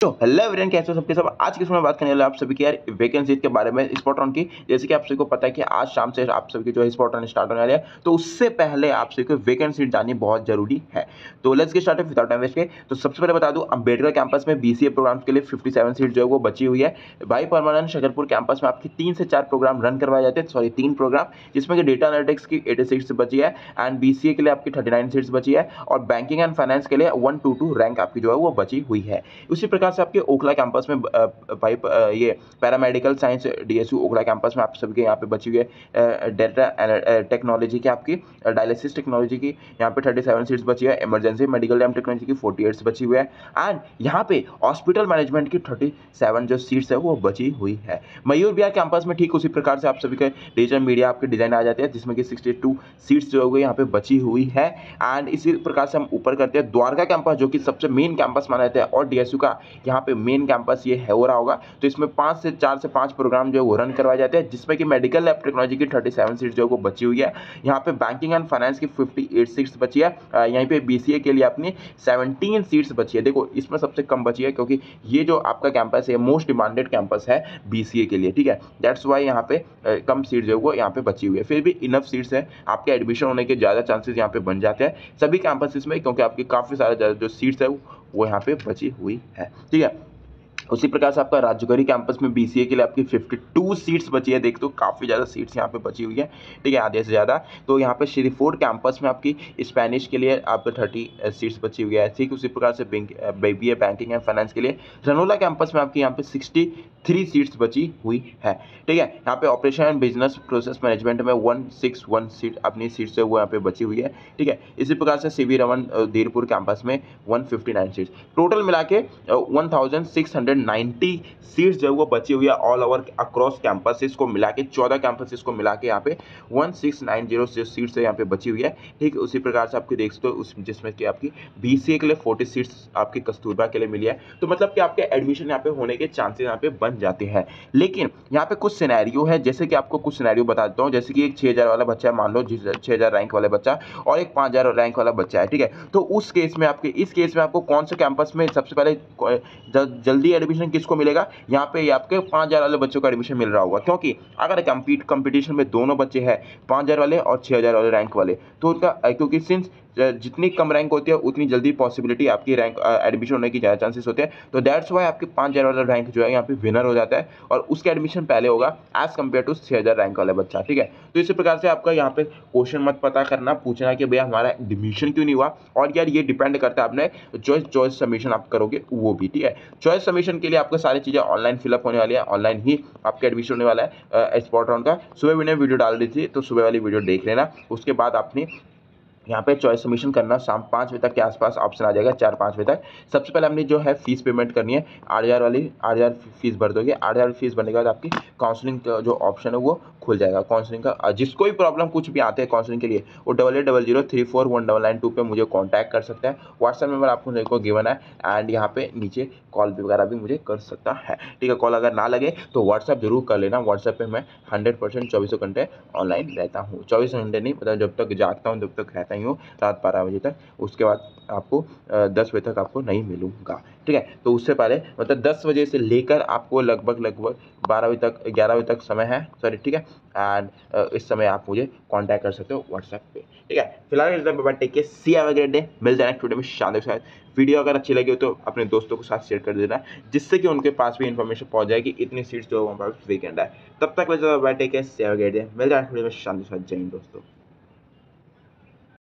तो hello everyone कैसे हो सबके सब? आज के समय बात करने वाले आप सभी की यार वैकेंसी के बारे में स्पॉट ऑन की। जैसे कि आप सभी को पता है कि आज शाम से आप सभी की जो है स्पॉट स्टार्ट होने वाले तो उससे पहले आप सभी को वैकेंसी जाननी बहुत ज़रूरी है। तो लेट्स के स्टार्ट विदाउट टाइम वेस्ट के। तो सबसे पहले बता दूँ अंबेडकर कैंपस में बीसीए प्रोग्राम के लिए फिफ्टी सीट जो है वो बची हुई है। भाई परमानंद शकरपुर कैंपस में आपकी तीन से चार प्रोग्राम रन करवाए जाते हैं सॉरी तीन प्रोग्राम जिसमें कि डेटा एनालिटिक्स की एटी सीट्स बची है एंड बीसीए के लिए आपकी थर्टी सीट्स बची है, और बैंकिंग एंड फाइनेंस के लिए वन रैंक आपकी जो है वो बची हुई है। उसी प्रकार से आपके ओखला कैंपस में भाई ये paramedical science DSU Okhla campus में आप सबके यहाँ पे बची हुई है डेटा टेक्नोलॉजी की आपकी डायलिसिस टेक्नोलॉजी की यहाँ पे थर्टी सेवन सीट्स बची है इमरजेंसी मेडिकल लैब टेक्नोलॉजी की फोर्टी एट्स बची हुई है एंड यहाँ पे हॉस्पिटल मैनेजमेंट की थर्टी सेवन जो सीट्स है वो बची हुई है। मयूर बिहार कैंपस में ठीक उसी प्रकार से आप सभी के डिजिटल मीडिया आपके डिज़ाइन आ जाते हैं, जिसमें कि सिक्सटी टू सीट्स जो है यहाँ पे बची हुई है एंड इसी प्रकार से हम ऊपर करते हैं, द्वारका कैंपस जो कि सबसे मेन कैंपस माना जाता है, और डीएसयू का यहाँ पे मेन कैंपस ये है हो रहा होगा। तो इसमें पाँच से चार से पाँच प्रोग्राम जो है वो रन करवाए जाते हैं, जिसमें कि मेडिकल लैब टेक्नोलॉजी की थर्टी सेवन सीट्स जो है वो बची हुई है। यहाँ पे बैंकिंग एंड फाइनेंस की फिफ्टी एट सीट्स बची है। यहीं पे BCA के लिए अपनी सेवनटीन सीट्स बची है। देखो, इसमें सबसे कम बची है क्योंकि ये जो आपका कैंपस है मोस्ट डिमांडेड कैंपस है बीसीए के लिए, ठीक है? दैट्स वाई यहाँ पे कम सीट जो है वो यहाँ पे बची हुई है। फिर भी इनफ सीट्स है। आपके एडमिशन होने के ज़्यादा चांसेस यहाँ पे बन जाते हैं। सभी कैंपसेस में, क्योंकि आपके काफ़ी सारे जो सीट्स है वो यहाँ पे बची हुई है। ठीक है? उसी प्रकार से आपका राजगौरी कैंपस में बीसीए के लिए आपकी 52 सीट्स बची है। देख तो काफ़ी ज़्यादा सीट्स यहाँ पे बची हुई है। ठीक है, आधे से ज़्यादा। तो यहाँ पे श्रीफोर्ड कैंपस में आपकी स्पेनिश के लिए आपको थर्टी सीट्स बची हुई है। ठीक, उसी प्रकार से बी बैंकिंग एंड फाइनेंस के लिए। रनोला कैंपस में आपकी यहाँ पे सिक्सटी थ्री सीट्स बची हुई है। ठीक है, यहाँ पे operation and business process management में वन सिक्स वन सीट अपनी सीट से वो यहाँ पे बची हुई है। ठीक है, इसी प्रकार से सी वी रमन धीरपुर कैंपस में one fifty nine seats total मिला के one thousand six hundred ninety seats जो है वो बची हुई है ऑल ओवर अक्रॉस कैंपसेस को मिला के, चौदह कैंपसेस को मिला के यहाँ पे one six nine zero seats यहाँ पे बची हुई है। ठीक, उसी प्रकार से आपकी देख सकते हो, उस जिसमें कि आपकी बी के लिए फोर्टी सीट्स आपकी कस्तूरबा के लिए मिली है। तो मतलब कि आपके एडमिशन यहाँ पे होने के चांसेस यहाँ पे बन जाते हैं। लेकिन यहाँ पे कुछ सिनेरियो है, जैसे कि आपको कुछ सिनेरियो बता देता हूँ। जैसे कि एक छः वाला बच्चा है, मान लो छः रैंक वाला बच्चा, और एक पाँच रैंक वाला बच्चा है, ठीक है? तो उस केस में आपके, इस केस में आपको कौन से कैंपस में सबसे पहले जल्दी एडमिशन किसको मिलेगा? यहाँ पे आपके पाँच हज़ार वाले बच्चों को एडमिशन मिल रहा होगा। क्योंकि अगर कम्पीट कंपटीशन में दोनों बच्चे हैं, पाँच हज़ार वाले और छः हज़ार वाले रैंक वाले तो उनका क्योंकि सिंस जितनी कम रैंक होती है, उतनी जल्दी पॉसिबिलिटी आपकी रैंक एडमिशन होने की ज़्यादा चांसेस होते हैं। तो दैट्स वाई आपके पाँच हज़ार वाला रैंक जो है, यहाँ पे विनर हो जाता है और उसका एडमिशन पहले होगा एज कंपेयर टू छः हज़ार रैंक वाला बच्चा, ठीक है? तो इसी प्रकार से आपका यहाँ पे क्वेश्चन मत पता करना, पूछना कि भैया हमारा एडमिशन क्यों नहीं हुआ? और यार ये डिपेंड करता है आपने चॉइस चॉइस सबमिशन आप करोगे, वो भी, ठीक है? चॉइस सबमिशन के लिए आपको सारी चीज़ें ऑनलाइन फिलअप होने वाली है ऑनलाइन ही आपके एडमिशन होने वाला है स्पॉट राउंड का। सुबह मैंने वीडियो डाल दी थी तो सुबह वाली वीडियो देख लेना। उसके बाद आपने यहाँ पे चॉइस सबमिशन करना शाम पाँच बजे तक के आसपास ऑप्शन आ जाएगा, चार पाँच बजे तक। सबसे पहले हमने जो है फ़ीस पेमेंट करनी है, आठ हज़ार वाली, आठ हज़ार फ़ीस भर दोगे। आठ हज़ार फ़ीस भरने के बाद आपकी काउंसलिंग का जो ऑप्शन है वो खुल जाएगा। काउंसलिंग का जिसको भी प्रॉब्लम कुछ भी आते हैं काउंसलिंग के लिए, वो double eight double zero three four one double nine two पर मुझे कॉन्टैक्ट कर सकते हैं। व्हाट्सएप नंबर आपको मेरे को गिवन है एंड यहाँ पे नीचे कॉल वगैरह भी मुझे कर सकता है। ठीक है कॉल अगर ना लगे तो व्हाट्सएप ज़रूर कर लेना। व्हाट्सएप पर मैं हंड्रेड परसेंट चौबीसों घंटे ऑनलाइन रहता हूँ। चौबीस घंटे नहीं मतलब जब तक जागता हूँ तब तक रहता ही हूँ, रात बारह बजे तक। उसके बाद आपको दस बजे तक आपको नहीं मिलूँगा। ठीक है? तो उससे पहले मतलब दस बजे से लेकर आपको लगभग लगभग बारह बजे तक, ग्यारह बजे तक समय है। सॉरी ठीक है? एंड इस समय आप मुझे कांटेक्ट कर सकते हो व्हाट्सएप पे। ठीक है? फ़िलहाल टेक के सी एवर डे मिल जाए वीडियो में शानदार शायद वीडियो अगर अच्छी लगी हो तो अपने दोस्तों के साथ शेयर कर देना, जिससे कि उनके पास भी इन्फॉर्मेशन पहुँच जाएगी इतनी सीट्स जो हमारे पास वीकेंड है। तब तक टेक के सी एवर डे मिल जाए वीडियो में शानदार शायद जय दोस्तों।